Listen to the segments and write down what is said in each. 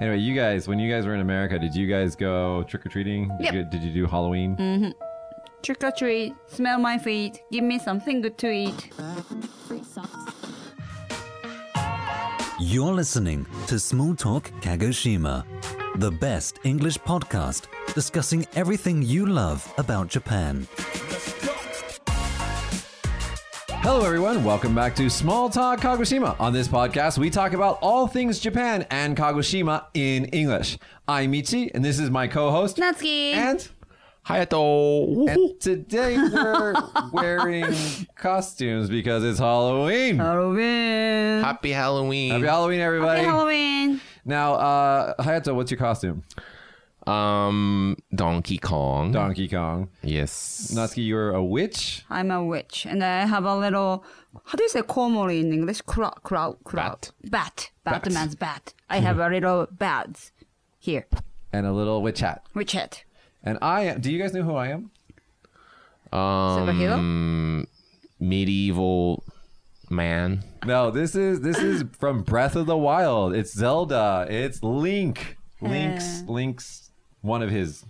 Anyway, you guys, when you guys were in America, did you guys go trick or treating? Did, Yep. you, did you do Halloween? Mm-hmm. Trick or treat, smell my feet, give me something good to eat. You're listening to Small Talk Kagoshima, the best English podcast discussing everything you love about Japan. Hello, everyone. Welcome back to Small Talk Kagoshima. On this podcast, we talk about all things Japan and Kagoshima in English. I'm Michi, and this is my co-host. Natsuki. And, Hayato. and today we're wearing costumes because it's Halloween. Halloween. Happy Halloween. Happy Halloween, everybody. Happy Halloween. Now, uh, Hayato, what's your costume? Um, Donkey Kong. Donkey Kong. yes. Natsuki, you're a witch. I'm a witch, and I have a little. How do you say komori in English? Crow, crow, crow. Bat. Bat. Batman's bat. I have a little bats here. and a little witch hat. Witch hat. And I am. Do you guys know who I am? Superhero. Um, medieval man. No, this is this is from Breath of the Wild. It's Zelda. It's Link. Link's Link's one of his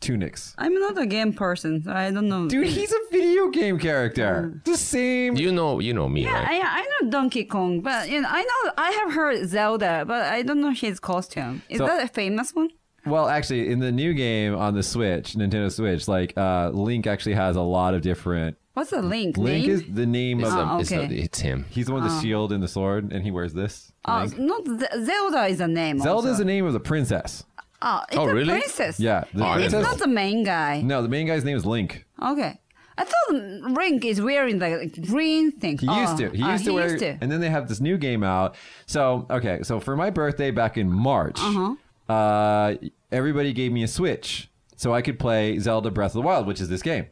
tunics. I'm not a game person, so I don't know. Dude, he's a video game character. The same. You know, you know me, Yeah, right? I, I know Donkey Kong, but you know, I know I have heard Zelda, but I don't know his costume. Is So- that a famous one? Well, actually, in the new game on the Switch, Nintendo Switch, like uh, Link actually has a lot of different. What's the link? Link name? is the name It's, of. Oh, a- it's, a- it's him. He's the one with the shield and the sword, and he wears this. Oh, Link. not Ze- Zelda is a name. Zelda also. the name of the princess. Oh, it's Oh, a really? princess. Yeah, the Yeah, it's princess- not the main guy. No, the main guy's name is Link. Okay. I thought Link is wearing the green thing. He Oh, used to. He used to wear. Used to. And then they have this new game out. So okay. So for my birthday back in March, Uh-huh. uh, everybody gave me a Switch so I could play Zelda Breath of the Wild, which is this game.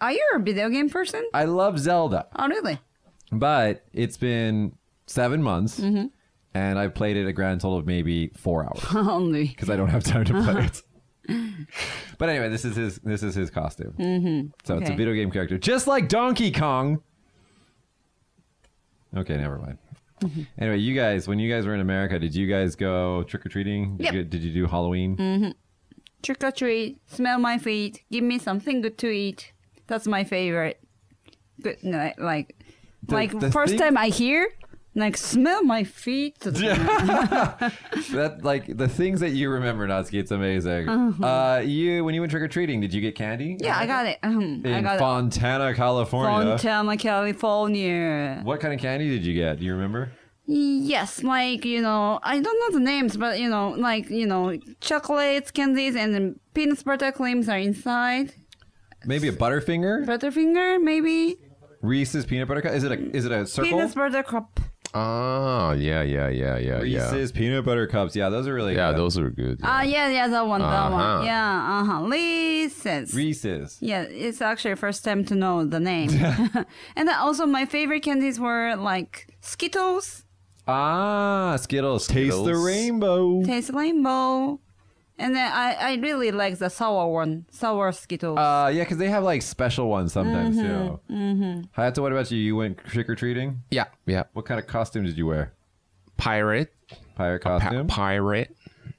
Are you a video game person? I love Zelda, Oh, really? but it's been seven months, Mm-hmm. And I've played it a grand total of maybe four hours Only. because I don't have time to play it. But anyway, this is his this is his costume. Mm-hmm. So it's a video game character, just like Donkey Kong. Okay, never mind. Mm-hmm. Anyway, you guys, when you guys were in America, did you guys go trick or treating? Did, Yep. you, did you do Halloween? Hmm. Trick or treat, smell my feet, give me something good to eat. That's my favorite. Good, no, like, The- like the first thing- time I hear, like, smell my feet. That like the things that you remember, Natsuki, it's amazing. Uh, you when you went trick or treating, did you get candy? Uh-huh. yeah, I got it. Um, I In got Fontana, it. California. Fontana, California. What kind of candy did you get? Do you remember? Yes, like you know, I don't know the names, but you know, like you know, chocolates, candies, and then peanut butter creams are inside. Maybe a Butterfinger, Butterfinger, maybe Reese's peanut butter cup. Is it a is it a circle? peanut butter cup. Oh, yeah, yeah, yeah, yeah, yeah. Reese's peanut butter cups. Yeah, those are really Yeah, good. those are good. Ah, yeah, yeah, that one, that Uh-huh. one. Yeah, uh huh. Reese's. Reese's. yeah, it's actually first time to know the name. and then also my favorite candies were like Skittles, Ah, Skittles. Taste the Skittles. rainbow. Taste the Rainbow, and then I I really like the sour one, sour Skittles. Uh, yeah, because they have like special ones sometimes Mm-hmm, too. Mm-hmm. Hayato, what about you? You went trick or treating. yeah, yeah. What kind of costume did you wear? Pirate, Pirate pa- costume. pirate,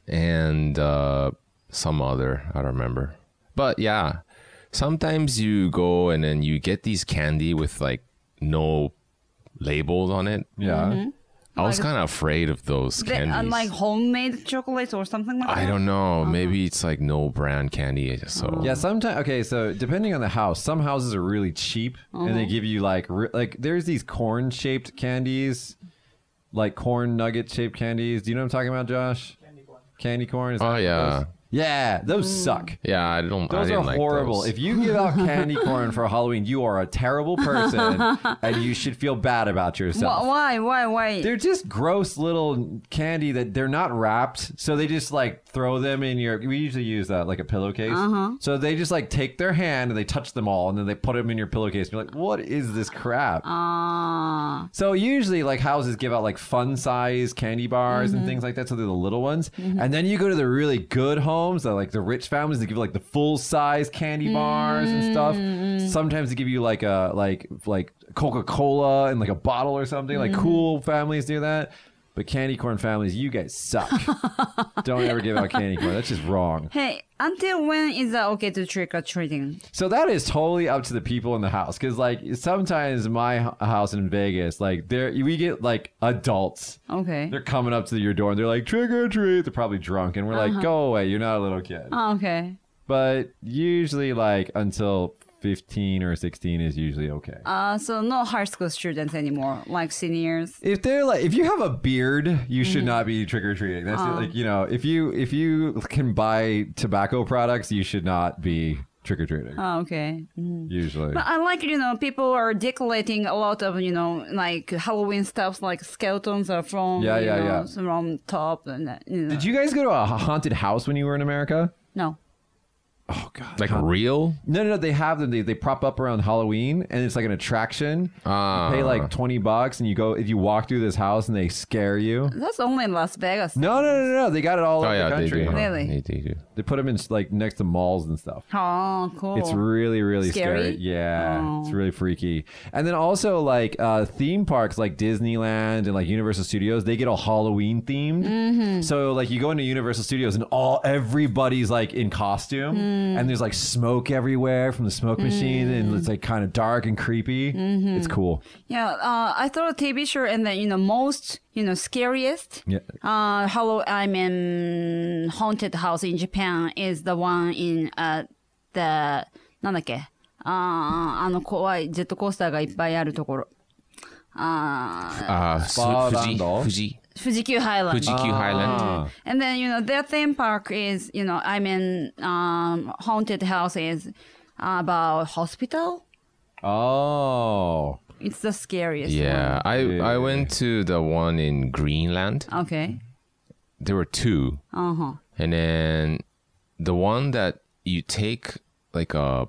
and uh, some other. I don't remember. But yeah, sometimes you go and then you get these candy with like no labels on it. yeah. I was Like- kind of afraid of those They- candies. uh, like homemade chocolates or something like that. I don't know. Uh-huh. Maybe it's like no brand candy. So Yeah, sometimes okay. So depending on the house, some houses are really cheap, and Uh-huh. they give you like re- like there's these corn shaped candies, like corn nugget shaped candies. Do you know what I'm talking about, Josh? Candy corn. Candy corn. Is Oh, yeah. those? Yeah, those Mm. suck. yeah, I don't. I Those didn't are like horrible. those. If you give out candy corn for Halloween, you are a terrible person, and you should feel bad about yourself. Wh- Why? Why? Why? They're just gross little candy that they're not wrapped, so they just like throw them in your. We usually use that like a pillowcase. Uh-huh. So they just like take their hand and they touch them all, and then they put them in your pillowcase. And you're like, what is this crap? Ah. So usually, like houses give out like fun size candy bars Mm-hmm. and things like that. So they're the little ones, and then you go to the really good homes, that like the rich families, they give you like the full size candy bars and Mm-hmm. stuff. Sometimes they give you like a like like Coca Cola and like a bottle or something. Like cool families do that. But candy corn families, you guys suck. Don't ever give out candy corn. That's just wrong. Hey, until when is that okay to trick or treating? So that is totally up to the people in the house. Because like sometimes my house in Vegas, like there we get like adults. Okay. They're coming up to your door and they're like trick or treat. They're probably drunk, and we're like, uh-huh. go away. You're not a little kid. Oh, okay. But usually, like until 15 or 16 is usually okay. Uh, so no high school students anymore, like seniors. if they're like if you have a beard you should not be trick-or-treating that's like you know if you if you can buy tobacco products you should not be trick-or-treating Oh, okay. Mhm. usually But I like, you know, people are decorating a lot of, you know, like Halloween stuff, like skeletons are from, Yeah, you yeah, know, yeah. from top. And, you know. did you guys go to a haunted house when you were in america No. Oh god Like real? no no no they have them they, they prop up around halloween and it's like an attraction Ah. you pay like 20 bucks and you go if you walk through this house and they scare you That's only in Las Vegas. no no no no they got it all Oh over yeah, the they country do. Really? They, they do. they put them in like next to malls and stuff Oh, cool. It's really, really Scary? scary. Yeah, Oh. it's really freaky. And then also like uh, theme parks like Disneyland and like Universal Studios, they get all Halloween themed. Mm-hmm. So like you go into Universal Studios and all everybody's like in costume, Mm and there's like smoke everywhere from the smoke machine, and it's mm. like kind of dark and creepy. Mm-hmm. It's cool. Yeah, uh, I thought TV show and then you know most you know scariest. Yeah. Uh, hello, I mean haunted house in Japan is the one in uh the なんだっけああ、あの怖いジェットコースターがいっぱいあるところ。ああ、ああ、スフジ、フジ。Fuji-Q Highland. Fuji-Q ah. Highland. Ah. And then, you know, their theme park is, you know, I mean, um, haunted house is about hospital. Oh. It's the scariest. Yeah. One. I, I went to the one in Greenland. Okay. There were two. Uh huh. And then the one that you take, like, a,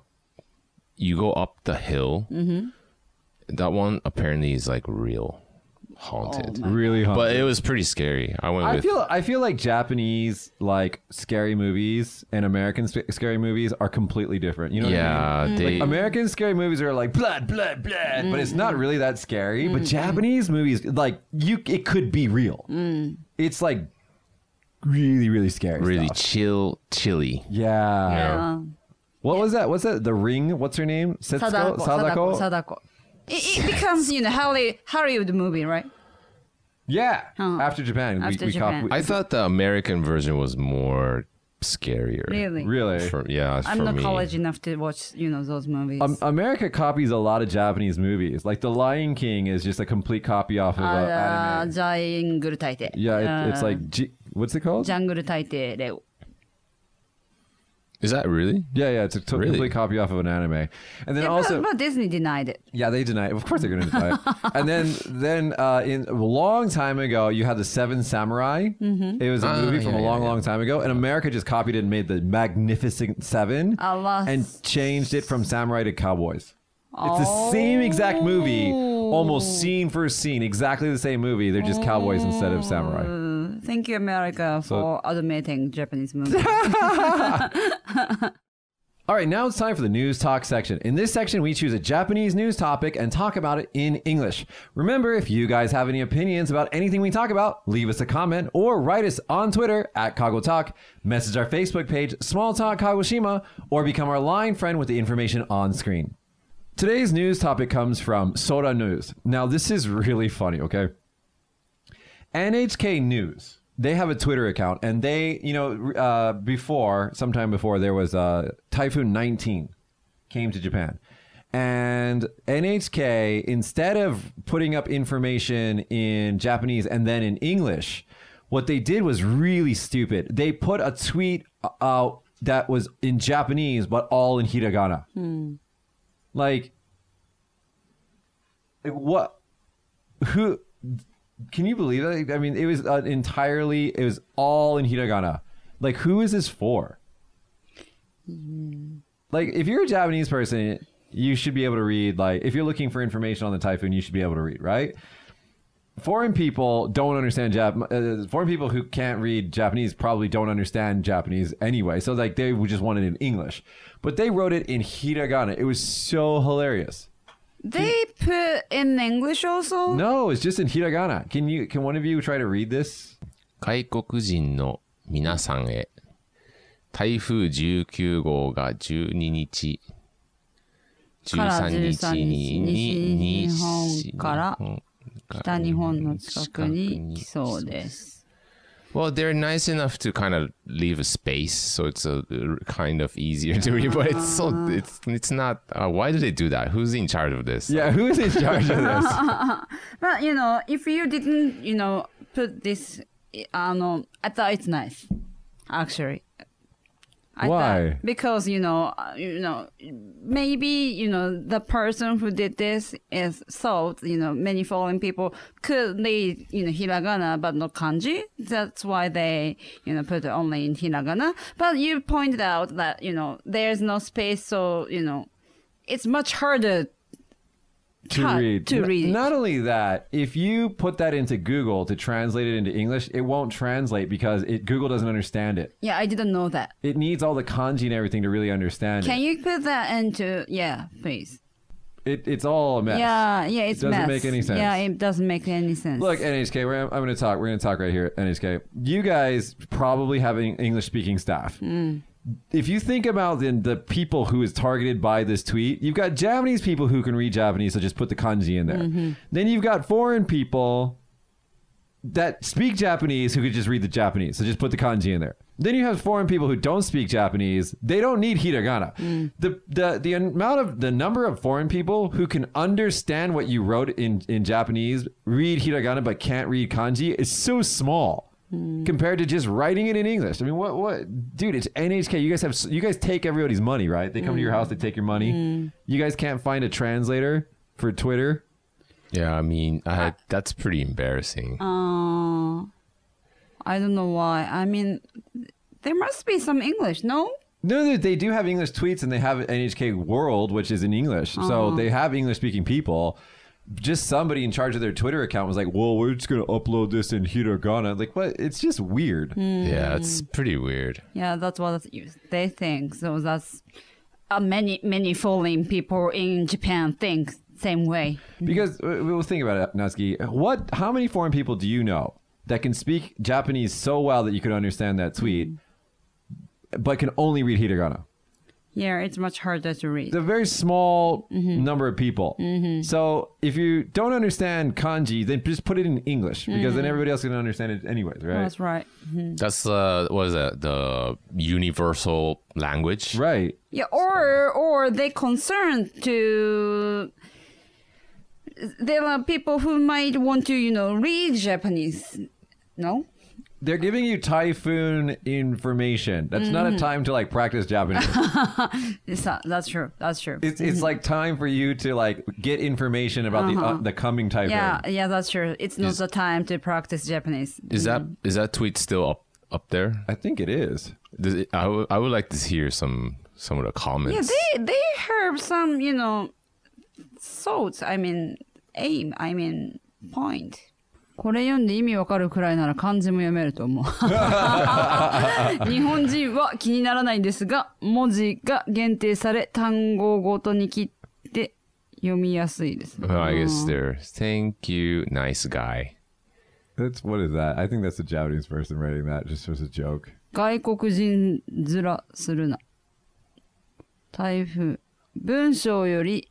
you go up the hill. Mm-hmm. That one apparently is like real haunted, Really haunted. but it was pretty scary. I went I with feel I feel like Japanese like scary movies and American sp- scary movies are completely different. You know what I mean? yeah, they American scary movies are like blood, blood, blood, but it's not really that scary. But Japanese movies, like you, it could be real. It's like really, really scary. really stuff. chill, chilly. Yeah. Yeah. Um, What was that? What's that? The Ring? What's her name? Setsuko? Sadako. Sadako. Sadako. It, it becomes, you know, Holly, Hollywood movie, right? Yeah. Oh. After Japan, After we, we Japan. Cop- I thought the American version was more scarier. Really? Really? For, yeah. I'm not me. college enough to watch, you know, those movies. Um, America copies a lot of Japanese movies. Like The Lion King is just a complete copy off of uh, uh, anime. Yeah, it, it's uh, like what's it called? Jungle Taitei is that really? Yeah, yeah, it's a t- Really? complete copy off of an anime. And then Yeah, also, but, but Disney denied it. yeah, they denied. it. Of course, they're going to deny it. And then, then uh, in a long time ago, you had the Seven Samurai. Mm-hmm. It was a Ah, movie from a yeah, long, yeah. long time ago, and America just copied it and made the Magnificent Seven, Allah. and changed it from samurai to cowboys. It's the same exact movie, almost scene for scene, exactly the same movie. They're just cowboys instead of samurai. Thank you, America, for admitting Japanese movies. All right, now it's time for the news talk section. In this section, we choose a Japanese news topic and talk about it in English. Remember, if you guys have any opinions about anything we talk about, leave us a comment or write us on Twitter at Kago Talk, message our Facebook page, Small Talk Kagoshima, or become our line friend with the information on screen. Today's news topic comes from Sora News. Now, this is really funny, okay? NHK News. They have a Twitter account, and they, you know, uh, before, sometime before, there was uh, Typhoon 19 came to Japan. And NHK, instead of putting up information in Japanese and then in English, what they did was really stupid. They put a tweet out that was in Japanese, but all in hiragana. Like, like, what? Who? Can you believe that? I mean, it was uh, entirely. It was all in hiragana. Like, who is this for? Like, if you're a Japanese person, you should be able to read. Like, if you're looking for information on the typhoon, you should be able to read, right? Foreign people don't understand Jap. Uh, foreign people who can't read Japanese probably don't understand Japanese anyway. So, like, they would just want it in English, but they wrote it in hiragana. It was so hilarious. They put in English also. No, it's just in hiragana. Can you? Can one of you try to read this? 外国人の皆さんへ、台風19号が12日、から13日に西日本から北日本の近くに来そうです。Well, they're nice enough to kind of leave a space, so it's a kind of easier to read. But it's so it's it's not. Uh, why do they do that? Who's in charge of this? Yeah, who is in charge of this? But you know, if you didn't, you know, put this, I know, I thought it's nice, actually. I Why? Thought, because you know, uh, you know, maybe you know the person who did this is thought you know many foreign people could read you know hiragana but not kanji. That's why they you know put it only in hiragana. But you pointed out that you know there's no space, so you know it's much harder to cut read. to N- Not only that, if you put that into Google to translate it into English, it won't translate because it Google doesn't understand it. Yeah, I didn't know that. It needs all the kanji and everything to really understand Can it. you put that into yeah, please? it. It's all a mess. Yeah, yeah, it's Doesn't mess. make any sense. Yeah, it doesn't make any sense. Look, NHK, we're, I'm going to talk. We're going to talk right here, NHK. You guys probably have English speaking staff. Hmm. If you think about the, the people who is targeted by this tweet, you've got Japanese people who can read Japanese, so just put the kanji in there. Mm-hmm. Then you've got foreign people that speak Japanese who could just read the Japanese, so just put the kanji in there. Then you have foreign people who don't speak Japanese. They don't need hiragana. Mm. The the the amount of the number of foreign people who can understand what you wrote in in Japanese, read hiragana but can't read kanji is so small Mm. compared to just writing it in English. I mean, what what dude, it's NHK. You guys have you guys take everybody's money, right? They come to your house, they take your money. Mm. You guys can't find a translator for Twitter. Yeah, I mean, uh, that's pretty embarrassing. uh, I don't know why. I mean, there must be some English, no? No, they, they do have English tweets and they have NHK World, which is in English. So they have English speaking people. Just somebody in charge of their Twitter account was like, well, we're just going to upload this in hiragana. Like, what? It's just weird. yeah, it's pretty weird. Yeah, that's what they think. So that's uh, many many foreign people in Japan think same way. Because uh, we'll think about it, Natsuki. What? How many foreign people do you know that can speak Japanese so well that you could understand that tweet, but can only read hiragana? Yeah, it's much harder to read. It's a very small mm-hmm. number of people. Mm-hmm. So if you don't understand kanji, then just put it in English because then mm-hmm. everybody else can understand it anyways, right? That's right. That's uh, what is that? The universal language. Right. Yeah, or or they concerned to. There are people who might want to, you know, read Japanese. No. They're giving you typhoon information. That's not a mm-hmm. time to like practice Japanese. It's not, that's true. That's true. it's it's mm-hmm. like time for you to like get information about the uh, uh-huh. the coming typhoon. yeah, yeah, that's true. It's not the time to practice Japanese. Is that mm-hmm. is that tweet still up up there? I think it is. Does it, I would I would like to hear some some of the comments. Yeah, comments. they they have some, you know, thoughts. I mean, aim. I mean, point. これ読んで意味わかるくらいなら漢字も読めると思う。日本人は気にならないんですが、文字が限定され、単語ごとに切って読みやすいです。Well, I guess they're thank you, nice guy. That's what is that? I think that's a Japanese person writing that just as a joke. 外国人面するな。台風。文章より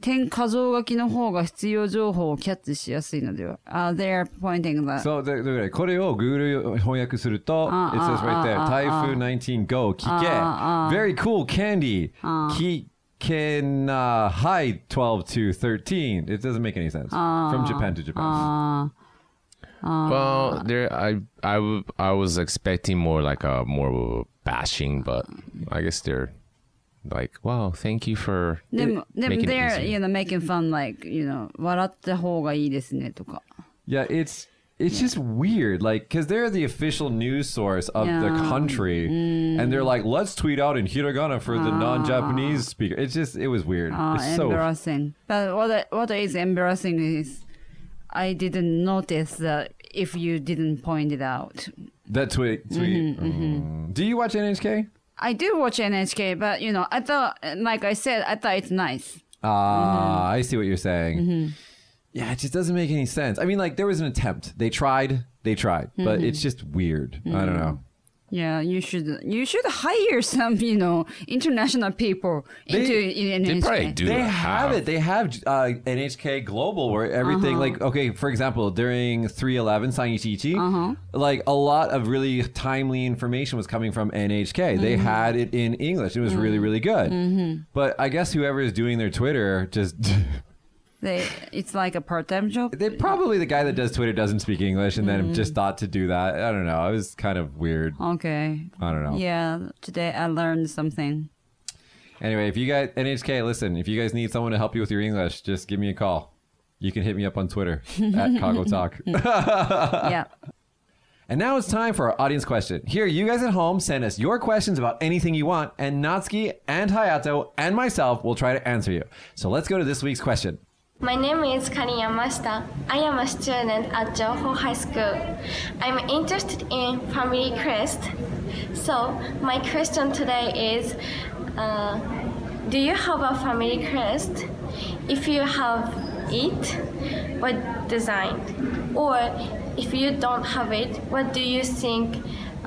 点箇条書きの方が必要情報をキャッチしやすいのでは。あ、they're pointing that. So でででこれを Google 翻訳すると、あ it says right there, あああ Typhoon 19 Go 聞けああ Very cool candy 聞けな Hi 12 to 13 It doesn't make any sense From Japan to Japan あ Well, there I I w- I was expecting more like a more bashing, but I guess they're like, wow, thank you for ーでも、でも making it they're, easier. you know, making fun like, you know, 笑った方がいいですねとか。 Yeah it's It's just weird, like, because they're the official news source of the Yeah. country, and they're like, "Let's tweet out in hiragana for the non-Japanese speaker." It's just, it was weird. Ah, it's so embarrassing. But what I- what is embarrassing is I didn't notice that if you didn't point it out. that tweet. Tweet. Mm. Do you watch NHK? I do watch NHK, but you know, I thought, like I said, I thought it's nice. Ah, mm-hmm. I see what you're saying. Mm-hmm. Yeah, it just doesn't make any sense. I mean, like there was an attempt. They tried. They tried, but mm-hmm. it's just weird. I don't know. Yeah, you should you should hire some you know international people into in They probably do They have, have it. They have uh, NHK Global where everything, uh-huh. like, okay, for example, during 311 Sangichichi, uh-huh. like a lot of really timely information was coming from NHK. They mm-hmm. had it in English. It was really, mm-hmm. really good. Mm-hmm. But I guess whoever is doing their Twitter just. They it's like a part time job. They probably the guy that does Twitter doesn't speak English and then mm. just thought to do that. I don't know. It was kind of weird. Okay. I don't know. Yeah, today I learned something. Anyway, if you guys NHK, listen, if you guys need someone to help you with your English, just give me a call. You can hit me up on Twitter at Kago Talk. yeah. And now it's time for our audience question. Here, you guys at home send us your questions about anything you want, and Natsuki and Hayato and myself will try to answer you. So let's go to this week's question. My name is Kari Yamashita. I am a student at Joho High School. I'm interested in Family Crest. So, my question today is uh, Do you have a Family Crest? If you have it, what design? Or if you don't have it, what do you think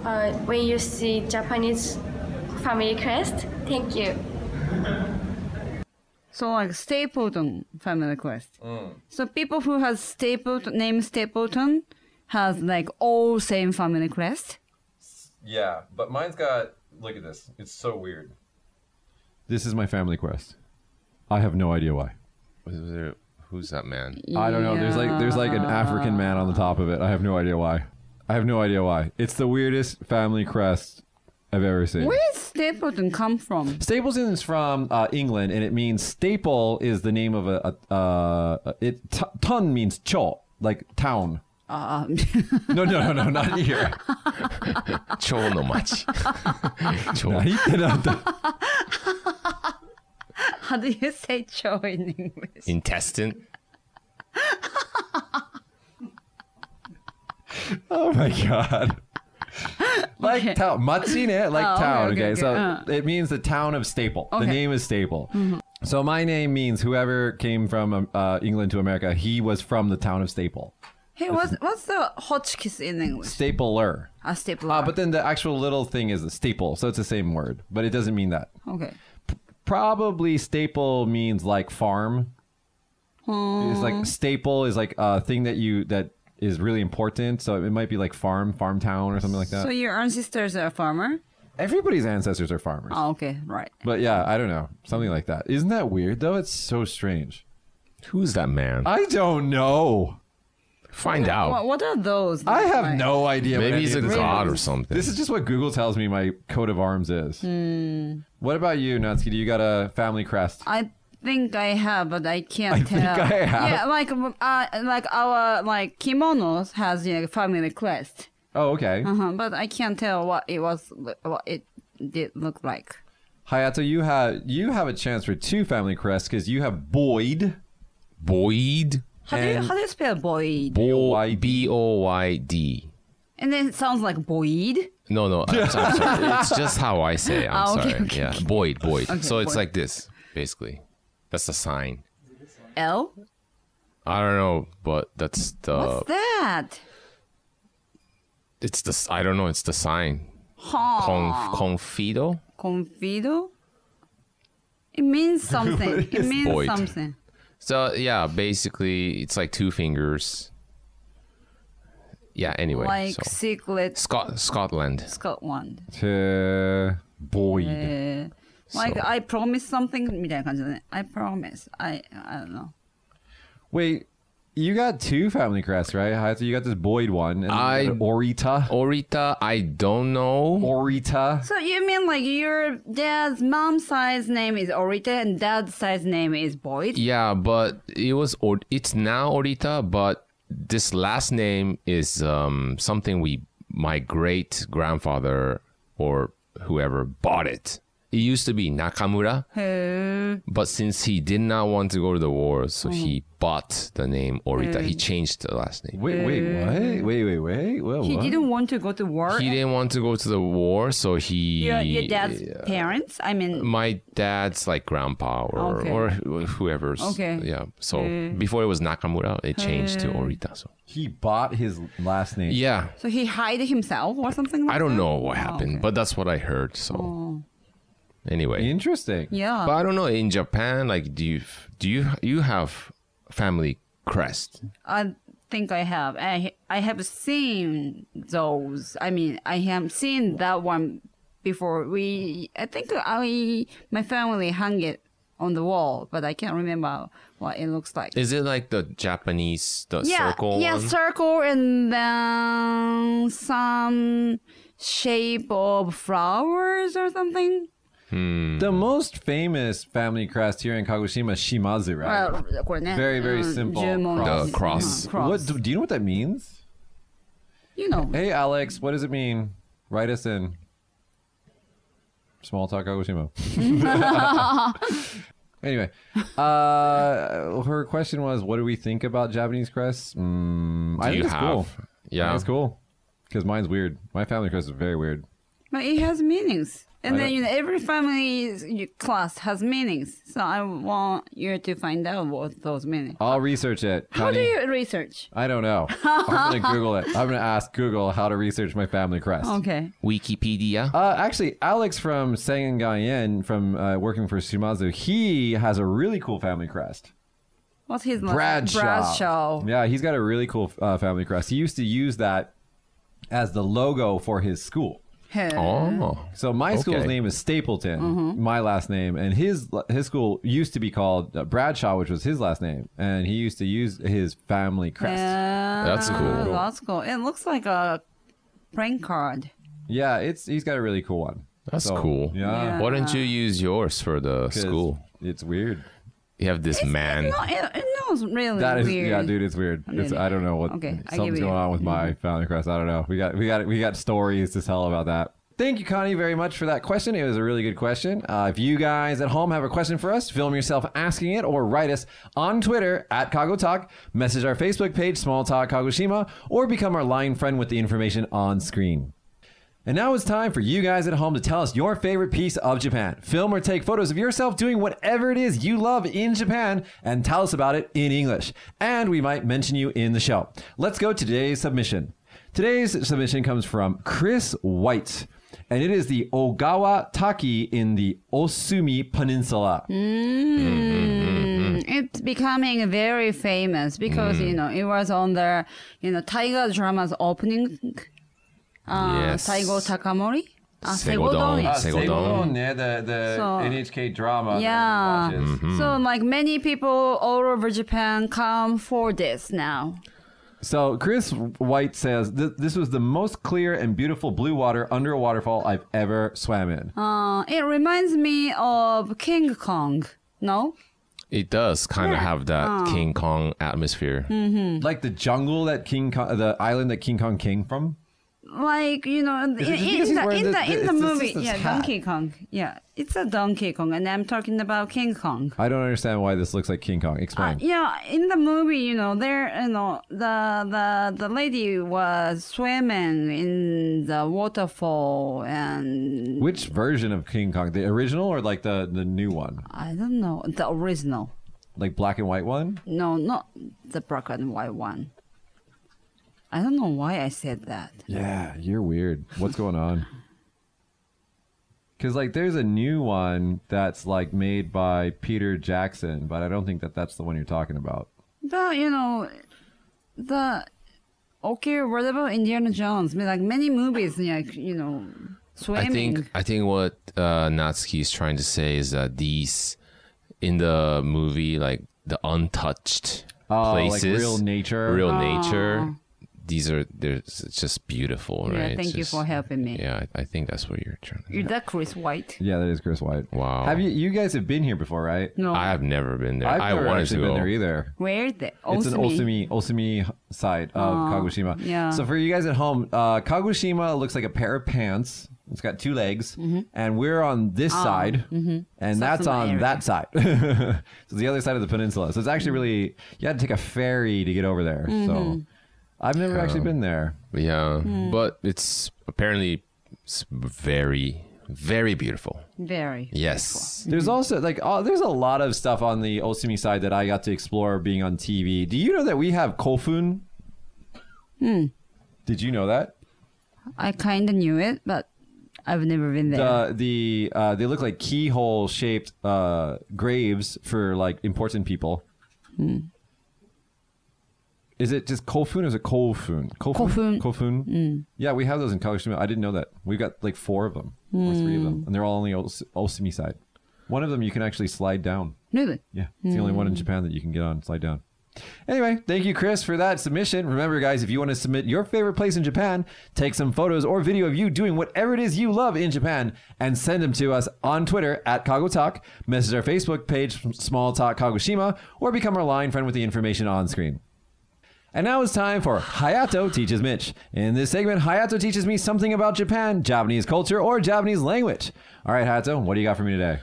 uh, when you see Japanese Family Crest? Thank you. So like Stapleton family crest. Mm. So people who has Stapleton name Stapleton has like all same family crest. Yeah, but mine's got. Look at this. It's so weird. This is my family crest. I have no idea why. Who's there- Who's that man? I don't know. There's like there's like an African man on the top of it. I have no idea why. I have no idea why. It's the weirdest family crest I've ever seen. Where does Stapleton come from? Stapleton is from uh, England, and it means staple is the name of a. a uh, it t- ton means cho, like town. Uh, No, no, no, no, not here. Cho no machi. Cho. how do you say cho in English? Intestine. oh my god. Like Okay. town, matsine, like Oh, town. okay, Okay, okay, so uh. it means the town of Staple. The name is Staple. So my name means whoever came from um, uh, England to America, he was from the town of Staple. Hey, what's what's the Hotchkiss in English? Stapler. A stapler. Uh, but then the actual little thing is a staple, so it's the same word, but it doesn't mean that. okay. Probably staple means like farm. It's like staple is like a thing that you that is really important, so it might be like farm, farm town or something like that. So your ancestors are a farmer? Everybody's ancestors are farmers. Oh, okay, right. But yeah, I don't know. Something like that. Isn't that weird though? It's so strange. Who's that man? I don't know. Find out. What, what are those? I have like? no idea. Maybe any he's a of god is. or something. This is just what Google tells me my coat of arms is. Hmm. What about you, Natsuki? Do you got a family crest? I think I have, but I can't I tell. think I have. Yeah, like uh, like our like kimonos has you know, family crest, Oh, okay. uh-huh, but I can't tell what it was, what it did look like. Hayato, you have you have a chance for two family crests because you have Boyd. Boyd. How do you how do you spell Boyd? Bo- B O Y D. And then it sounds like Boyd. No, no, I'm, I'm sorry. It's just how I say. it. I'm Ah, okay, sorry. okay, yeah, Boyd, Boyd. Okay, so it's Boyd. like this, basically. That's the sign. L. I don't know, but that's the. What's that? It's the. I don't know. It's the sign. Huh. Conf, confido. Confido. It means something. it means Boyd? something. So yeah, basically, it's like two fingers. Yeah. Anyway, like so secret Scot- Scotland. Scotland. To Boyd. Uh, like So- I promise something みたいな感じだね。I promise. I I don't know. Wait, you got two family crests, right? Hayato, you got this Boyd one. And I- you got Orita. Orita, I don't know. Orita. So you mean like your dad's mom's side's name is Orita and dad's side's name is Boyd? Yeah, but it was or it's now Orita, but this last name is um, something we my great grandfather or whoever bought it, it used to be Nakamura, へえ。but since he did not want to go to the war, so hmm. he bought the name Orita. He hmm. changed the last name. Wait, wait, hmm. what? Wait, wait, wait. Whoa, He what? didn't want to go to war. He didn't want to go to the war, so he. your, your dad's parents? I mean, my dad's like grandpa or Okay. or whoever's. Okay. Yeah. So before it was Nakamura, it changed to Orita. So He bought his last name. yeah, so he hid himself or something like I don't that? know what happened, oh, okay. but that's what I heard. So oh. Anyway, Interesting. Yeah. but I don't know in Japan. Like, do you do you you have family crest? I think I have. I I have seen those. I mean, I have seen that one before. We, I think I, my family hung it on the wall, but I can't remember what it looks like. Is it like the Japanese the yeah, circle yeah, one? circle, and then some shape of flowers or something. The most famous family crest here in Kagoshima is Shimazu, right? あこれね Very, very うん simple 十文 cross. The 字 cross. うん cross. What do, do you know what that means? You know. Hey, Alex, what does it mean? Write us in. Small talk Kagoshima. anyway, uh, her question was, "What do we think about Japanese crests?" Mm, I Do think you it's have? cool. I Yeah. think it's cool because mine's weird. My family crest is very weird. But it has meanings. And then you know every family class has meanings. So I want you to find out what those mean. I'll research it. How do you research? I don't know. I'm gonna Google it. I'm gonna ask Google how to research my family crest. Okay. Wikipedia. Uh, actually, Alex from Sengan-en, from uh, working for Shimazu, he has a really cool family crest. What's his last Bradshaw. Bradshaw. Yeah, he's got a really cool uh, family crest. He used to use that as the logo for his school. Hey. oh, So my school's name is Stapleton, Mm-hmm. my last name, and his his school used to be called uh, Bradshaw, which was his last name, and he used to use his family crest. That's cool. That's cool. It looks like a prank card. Yeah, it's he's got a really cool one. That's So, cool. Yeah, Yeah. Why don't you use yours for the school? It's weird. You have this man. No, it, it knows really That is, weird. yeah, dude, it's weird. It's, I don't know what Okay, something's going on with my family crest. I don't know. We got we got we got stories to tell about that. Thank you, Connie, very much for that question. It was a really good question. Uh, if you guys at home have a question for us, film yourself asking it or write us on Twitter at Kago Talk, message our Facebook page, Small Talk Kagoshima, or become our line friend with the information on screen. And now it's time for you guys at home to tell us your favorite piece of Japan. Film or take photos of yourself doing whatever it is you love in Japan and tell us about it in English. And we might mention you in the show. Let's go to today's submission. Today's submission comes from Chris White. And it is the Ogawa Taki in the Osumi Peninsula. Mm, It's becoming very famous because Mm. you know it was on the you know Taiga drama's opening. Uh, Yes. Saigo Takamori. Uh, Segodon. yeah. Segodon. yeah, the, the So- NHK drama. Yeah. Mm-hmm. So like many people all over Japan come for this now. So Chris White says this was the most clear and beautiful blue water under a waterfall I've ever swam in. Uh, it reminds me of King Kong. No? It does kind of have that King Kong atmosphere. Like the jungle that King Kong, the island that King Kong came from. Like you know, in, it just because in the in the- the, in the- the it's- it's movie, yeah, hat. Donkey Kong, yeah, it's a Donkey Kong, and I'm talking about King Kong. I don't understand why this looks like King Kong. Uh, Explain. yeah, in the movie, you know, there, you know, the the the lady was swimming in the waterfall, and Which version of King Kong? The original or like the the new one? I don't know the original. Like black and white one? No, not the black and white one. I don't know why I said that. Yeah, you're weird. What's going on? Cuz like there's a new one that's like made by Peter Jackson, but I don't think that that's the one you're talking about. The you know, the okay, what about Indiana Jones? I mean, like many movies, like you know, swimming. I think I think what uh, Natsuki is trying to say is that these in the movie, like the untouched Oh, like places, real nature? real nature. These are they're it's just beautiful, yeah, right? It's thank you just- for helping me. Yeah, I, I think that's what you're trying to. You're that Chris White. Yeah, that is Chris White. Wow. Have you you guys have been here before, right? No, I have never been there. I've I never wanted actually to been go. there either. where the It's an Osumi. Osumi Osumi side of oh, Kagoshima. yeah. So for you guys at home, uh, Kagoshima looks like a pair of pants It's got two legs, mm-hmm. and we're on this oh, side, mm-hmm. and that's on area. that side. so the other side of the peninsula. So it's actually mm. really you had to take a ferry to get over there. So mm-hmm. I've never actually been there. Yeah, Hmm. but it's apparently it's very, very beautiful. Very. Yes. There's also like oh, there's a lot of stuff on the Osumi side that I got to explore being on TV. Do you know that we have kofun? Hmm. Did you know that? I kind of knew it, but I've never been there. The the uh, they look like keyhole shaped uh, graves for like important people. Is it just kofun or is it kofun? Kofun. Kofun. Yeah, we have those in Kagoshima. I didn't know that. We've got like four of them or three of mm. them, and they're all on the Os- Osumi side. One of them you can actually slide down. really? Yeah, it's the only one in mm. Japan that you can get on slide down. Anyway, thank you, Chris, for that submission. Remember, guys, if you want to submit your favorite place in Japan, take some photos or video of you doing whatever it is you love in Japan and send them to us on Twitter at KagoTalk, message our Facebook page, Small Talk Kagoshima, or become our line friend with the information on screen. And now it's time for Hayato Teaches Mitch. In this segment, Hayato teaches me something about Japan, Japanese culture, or Japanese language. All right, Hayato, what do you got for me today?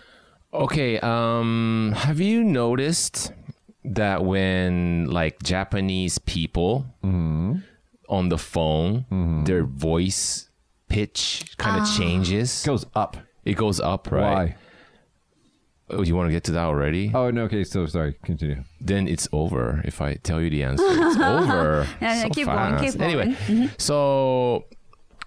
Okay. Um, have you noticed that when like Japanese people Mm-hmm. on the phone, their voice pitch kind of changes? Goes up. It goes up, right? Why? Oh, you want to get to that already? Oh no. Okay. So sorry. Continue. Then it's over. If I tell you the answer, it's over. Yeah, yeah, So keep going, keep fast. Anyway, going. so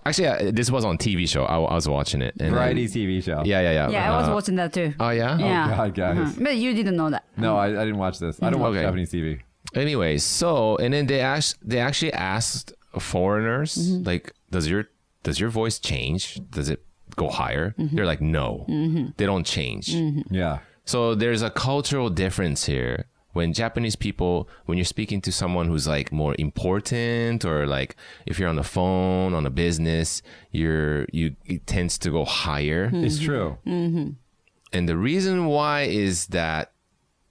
actually, uh, this was on TV show. I, I was watching it. And Variety TV show. Yeah, yeah, yeah. Yeah, I was Uh, watching that too. Oh yeah. yeah. God, guys. Uh-huh. But you didn't know that. No, I, I didn't watch this. I don't watch Okay. Japanese TV. Anyway, so and then they asked they actually asked foreigners Mm-hmm. like, does your does your voice change? Does it go higher? Mm-hmm. They're like, no, mm-hmm. they don't change. Mm-hmm. Yeah. So there's a cultural difference here. When Japanese people, when you're speaking to someone who's like more important, or like if you're on the phone on a business, you're you it tends to go higher. It's mm-hmm. true. And the reason why is that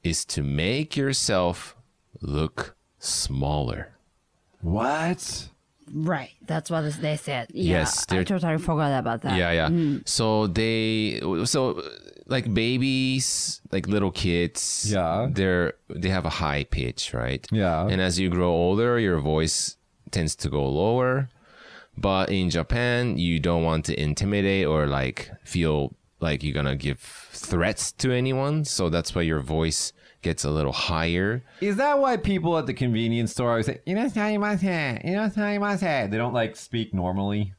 is to make yourself look smaller. What? Right. That's what they said. Yeah, Yes, I they're- totally forgot about that. Yeah, yeah. Mm. So they so like babies, like little kids, Yeah. they're they have a high pitch, right? Yeah. And as you grow older, your voice tends to go lower. But in Japan, you don't want to intimidate or like feel like you're gonna give threats to anyone. So that's why your voice gets a little higher. Is that why people at the convenience store always say, "Irashaimase, irashaimase"? They don't like speak normally.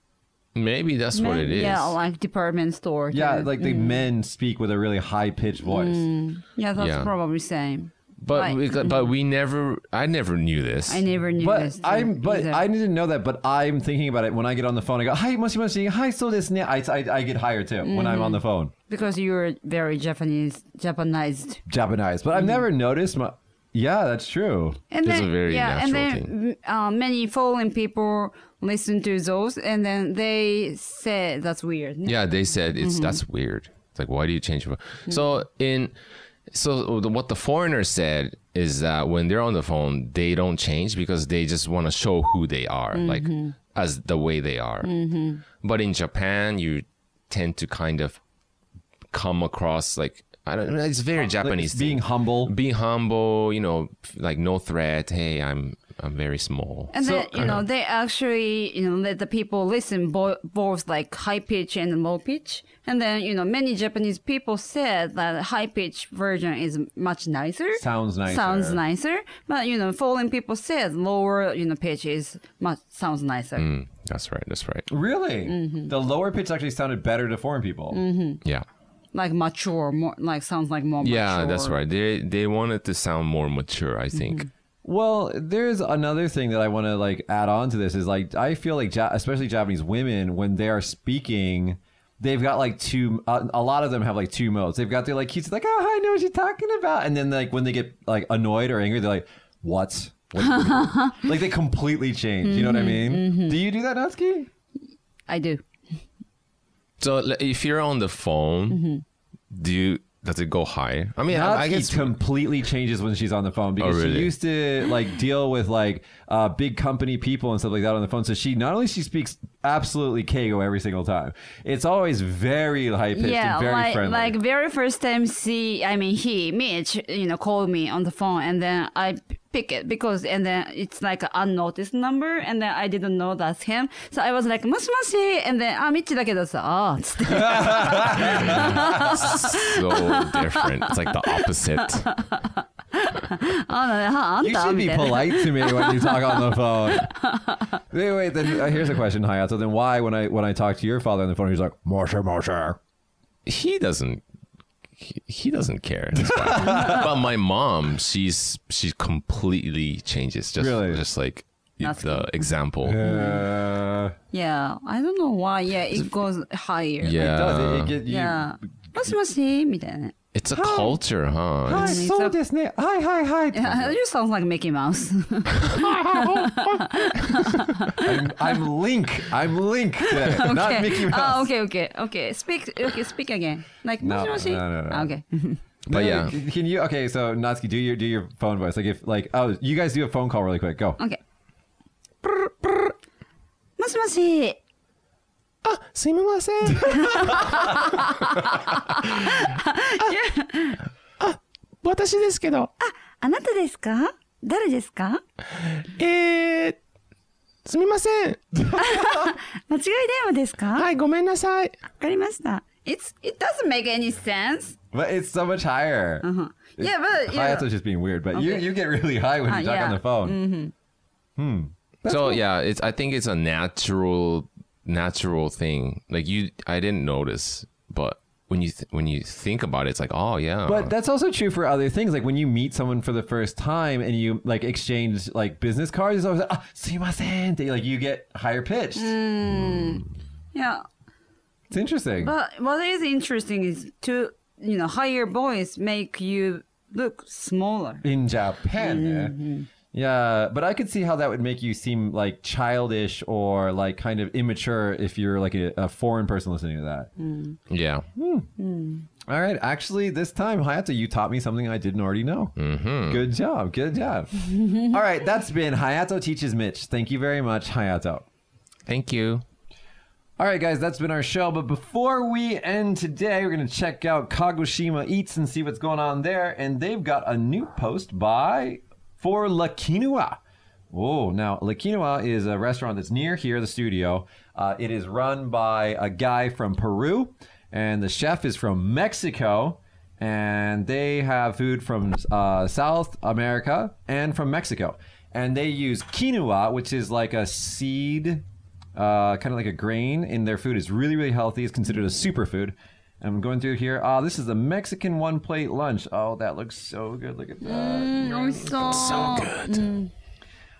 Maybe that's what it is. Yeah, like department store. Yeah, too. like the mm. men speak with a really high pitched voice. Mm. yeah, that's Yeah. probably same. But Right. we, but we never. I never knew this. I never knew But this. I'm, but either. I didn't know that. But I'm thinking about it when I get on the phone. I go, "Hi, moshi moshi, hi, so this ne." I, I, I get higher too when I'm on mm-hmm. the phone. because you're very Japanese, Japanized. Japanese, but I've mm-hmm. never noticed. My, yeah, that's true. And It's a then, very yeah, and natural then uh, many foreign people listen to those, and then they say that's weird. Yeah, they said it's mm-hmm. that's weird. It's like why do you change your So in so the, what the foreigner said is that when they're on the phone, they don't change because they just want to show who they are, like mm-hmm. as the way they are. Mm-hmm. But in Japan, you tend to kind of come across like I don't know. It's very Japanese. Like being thing. humble. being humble, you know, like no threat. Hey, I'm I'm very small. And So- then you know they actually you know let the people listen bo- both like high pitch and low pitch, and then you know many Japanese people said that high pitch version is much nicer. Sounds nicer. Sounds nicer, but you know foreign people said lower you know pitch is much sounds nicer. Mm, that's right. That's right. Really? Mm-hmm. The lower pitch actually sounded better to foreign people. Yeah. Like mature, more like sounds like more. Mature. Yeah, mature. that's right. They they wanted to sound more mature, I think. Well, there's another thing that I want to like add on to this is like I feel like ja- especially Japanese women when they are speaking, they've got like two. Uh, a lot of them have like two modes. They've got their like cute, like oh I know what you're talking about, and then like when they get like annoyed or angry, they're like what? What- like they completely change. You know what I mean? Do you do that, Natsuki? I do. So l- if you're on the phone, do you does it go high? I mean, I, I guess completely changes when she's on the phone because Oh, really? she used to like deal with like uh, big company people and stuff like that on the phone. So she not only she speaks absolutely Keigo every single time. It's always very high pitched yeah, and very like friendly. like very first time she, I mean he, Mitch, you know, called me on the phone, and then I p- pick it because, and then it's like an unnoticed number, and then I didn't know that's him, so I was like もしもし, and then あ、ミッチだけどさ、あーっつって。 so different. It's like the opposite. あ、なはあん you た should み be たいな。 polite to me when you talk on the phone. wait, wait. Then uh, here's a question, Hayato. Then why, when I when I talk to your father on the phone, he's like Moshe Moshe? He doesn't. He, he doesn't care. That's why. but my mom, she's she completely changes. Just Really? just like That's the example. Uh, Yeah, I don't know why. Yeah, it goes higher. Yeah. does it? it get you? Yeah. もしもしみたいな。 It's a culture, huh? Hi, It's- so desu ne. Hi, hi, hi. Yeah, you sound like Mickey Mouse. I'm, I'm Link. I'm Link today, not Okay. Mickey Mouse. Ah, okay, okay, okay. Speak, okay, speak again. Like, No, もしもし? no, no, no. Ah, Okay. But yeah. Can you? Okay, so Natsuki, do your do your phone voice. Like if like oh, you guys do a phone call really quick. Go. okay. もしもし。 すみません。私ですけど。あなたですか誰ですかえー、すみません。間違い電話ですかわはい、ごめんなさい。かりました。It's, it doesn't make any sense. But it's so much higher. Yeah, but, yeah. Hayato's just being weird, but you Okay. you get really high when you Ah, talk on yeah. the phone. so yeah, it's I think it's a natural natural thing. Like you I didn't notice, but when you th- when you think about it, it's like, oh yeah. But that's also true for other things. Like when you meet someone for the first time and you like exchange like business cards, it's always like, ah, sumimasen. They- Like you get higher pitched. Yeah. It's interesting. But what is interesting is to, you know, higher voice make you look smaller. in Japan. yeah. Yeah, but I could see how that would make you seem like childish or like kind of immature if you're like a, a foreign person listening to that. Hmm. yeah. Hmm. Hmm. All right, actually, this time, Hayato, you taught me something I didn't already know. Mm-hmm. Good job, good job. All right, that's been Hayato Teaches Mitch. Thank you very much, Hayato. Thank you. All right, guys, that's been our show. But before we end today, we're going to check out Kagoshima Eats and see what's going on there. And they've got a new post by for La Quinoa. Oh, now La Quinoa is a restaurant that's near here, the studio. Uh, it is run by a guy from Peru, and the chef is from Mexico. And they have food from uh, South America and from Mexico. And they use quinoa, which is like a seed uh, kind of like a grain in their food. It's really, really healthy. It's considered a superfood. I'm going through here. Ah, this is the Mexican one plate lunch. Oh, that looks so good. Look at that. So, good.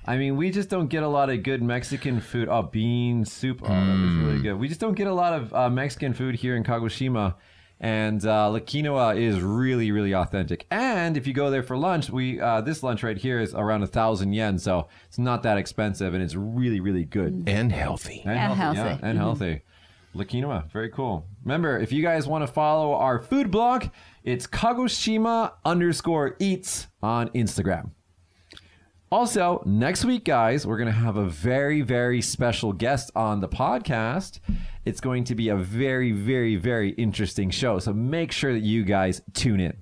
I mean, we just don't get a lot of good Mexican food. Oh, bean soup. Oh, that was really good. We just don't get a lot of uh, Mexican food here in Kagoshima. And uh, La Quinoa is really, really authentic. And if you go there for lunch, we uh, this lunch right here is around a thousand yen, so it's not that expensive, and it's really, really good. And healthy. And, And healthy. healthy. Yeah, and healthy. La quinoa, very cool. Remember, if you guys want to follow our food blog, it's Kagoshima underscore eats on Instagram. Also, next week, guys, we're going to have a very, very special guest on the podcast. It's going to be a very, very, very interesting show. So make sure that you guys tune in.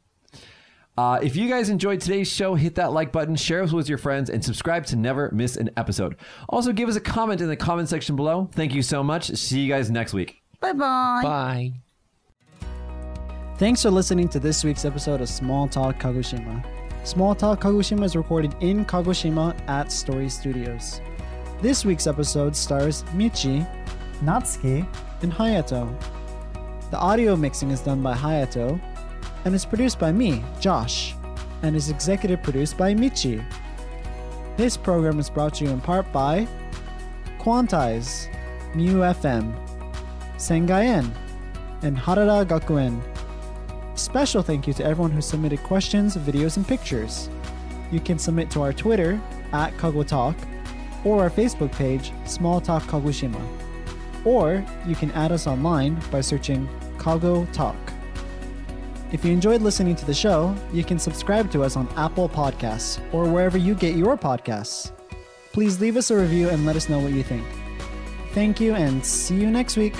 Uh, if you guys enjoyed today's show, hit that like button, share us with your friends, and subscribe to never miss an episode. Also, give us a comment in the comment section below. Thank you so much. See you guys next week. bye bye. Bye. Thanks for listening to this week's episode of Small Talk Kagoshima. Small Talk Kagoshima is recorded in Kagoshima at Story Studios. This week's episode stars Michi, Natsuki, and Hayato. The audio mixing is done by Hayato and is produced by me, Josh, and is executive produced by Michi. This program is brought to you in part by Quantize, Mu FM, Sengan-en, and Harada Gakuen. Special thank you to everyone who submitted questions, videos, and pictures. You can submit to our Twitter at Kago Talk or our Facebook page Small Talk Kagoshima. Or you can add us online by searching Kago Talk. If you enjoyed listening to the show, you can subscribe to us on Apple Podcasts or wherever you get your podcasts. Please leave us a review and let us know what you think. Thank you and see you next week.